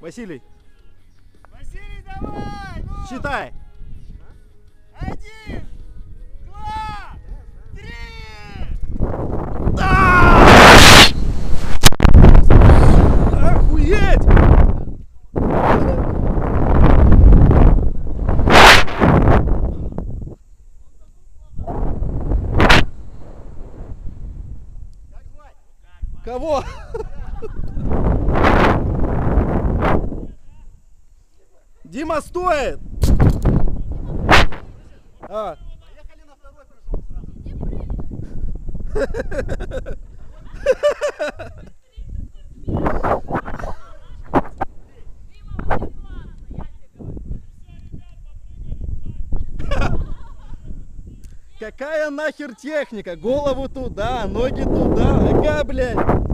Василий, Василий, давай! Ну! считай. Один, два, три! Охуеть! Как звать? Кого? Дима стоит! А, Поехали на второй прыжок сразу. какая нахер техника? Голову туда, ноги туда. Ага, блядь.